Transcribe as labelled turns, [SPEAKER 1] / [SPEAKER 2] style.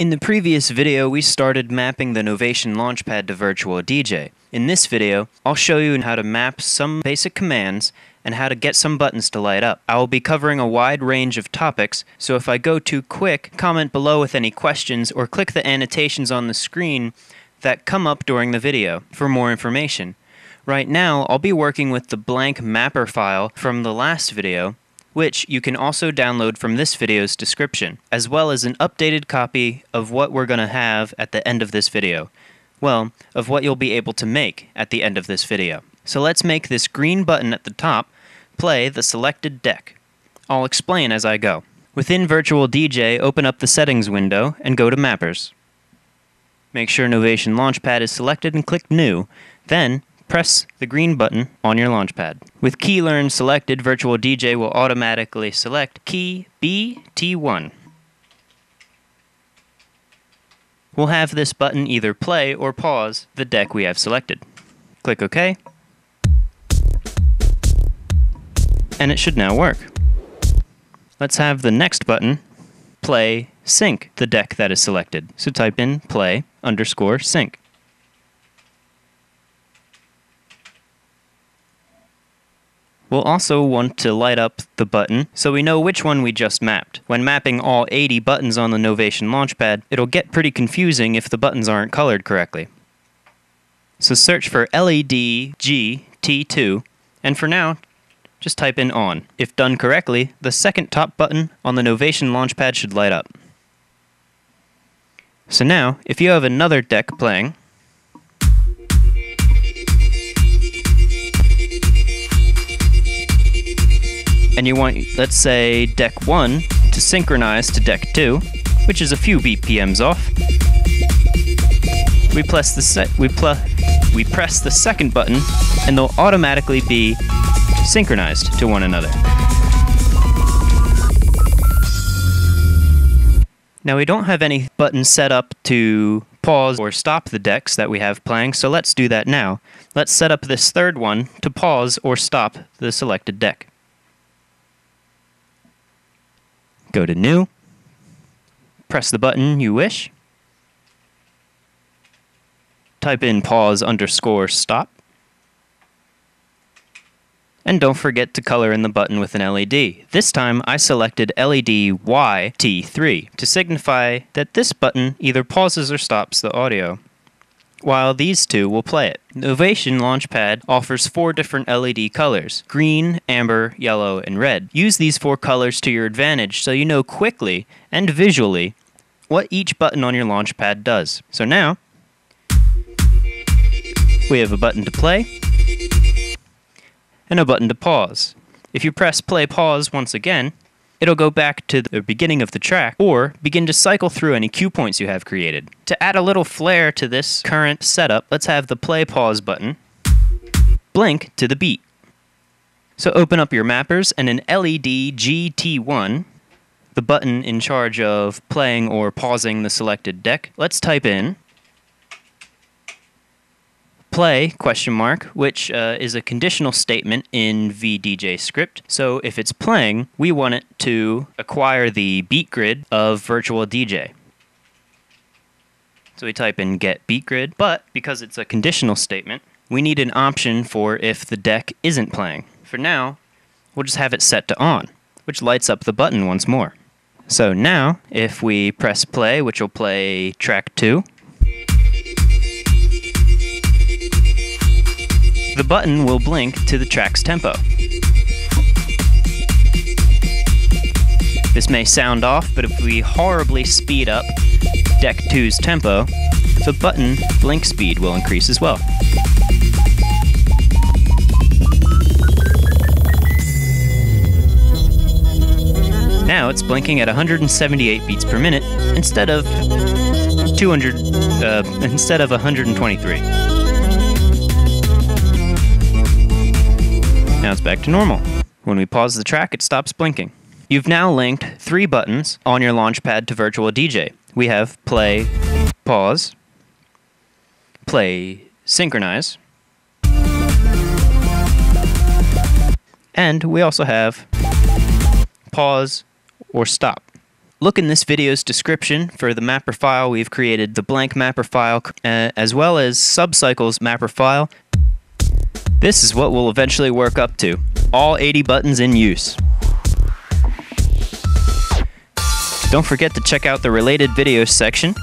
[SPEAKER 1] In the previous video, we started mapping the Novation Launchpad to Virtual DJ. In this video, I'll show you how to map some basic commands and how to get some buttons to light up. I will be covering a wide range of topics, so if I go too quick, comment below with any questions or click the annotations on the screen that come up during the video for more information. Right now, I'll be working with the blank mapper file from the last video, which you can also download from this video's description, as well as an updated copy of what we're going to have at the end of this video. Well, of what you'll be able to make at the end of this video. So let's make this green button at the top play the selected deck. I'll explain as I go. Within Virtual DJ, open up the Settings window and go to Mappers. Make sure Novation Launchpad is selected and click New. Then, press the green button on your Launchpad. With Key Learn selected, Virtual DJ will automatically select Key BT1. We'll have this button either play or pause the deck we have selected. Click OK, and it should now work. Let's have the next button play sync the deck that is selected. So type in play underscore sync. We'll also want to light up the button so we know which one we just mapped. When mapping all 80 buttons on the Novation Launchpad, it'll get pretty confusing if the buttons aren't colored correctly. So search for LED GT2, and for now, just type in on. If done correctly, the second top button on the Novation Launchpad should light up. So now, if you have another deck playing, and you want, let's say, deck 1 to synchronize to deck 2, which is a few BPMs off, we press the set we pl we press the second button and they'll automatically be synchronized to one another. Now we don't have any buttons set up to pause or stop the decks that we have playing, so let's do that now. Let's set up this third one to pause or stop the selected deck. Go to New, press the button you wish, type in pause underscore stop, and don't forget to color in the button with an LED. This time I selected LED YT3 to signify that this button either pauses or stops the audio, while these two will play it. Novation Launchpad offers four different LED colors green, amber, yellow, and red. Use these four colors to your advantage so you know quickly and visually what each button on your Launchpad does. So now, we have a button to play and a button to pause. If you press play pause once again, it'll go back to the beginning of the track or begin to cycle through any cue points you have created. To add a little flair to this current setup, let's have the play pause button blink to the beat. So open up your mappers and in LED GT1, the button in charge of playing or pausing the selected deck, let's type in play question mark which uh, is a conditional statement in VDJ script. So if it's playing we want it to acquire the beat grid of virtual DJ so we type in get beat grid but because it's a conditional statement we need an option for if the deck isn't playing. For now we'll just have it set to on which lights up the button once more. So now if we press play which will play track 2 The button will blink to the track's tempo. This may sound off, but if we horribly speed up Deck 2's tempo, the button blink speed will increase as well. Now it's blinking at 178 beats per minute instead of 200 uh, instead of 123. Now it's back to normal. When we pause the track, it stops blinking. You've now linked three buttons on your Launchpad to Virtual DJ. We have play, pause, play, synchronize, and we also have pause or stop. Look in this video's description for the mapper file. We've created the blank mapper file uh, as well as Subcycle's mapper file. This is what we'll eventually work up to. All 80 buttons in use. Don't forget to check out the related videos section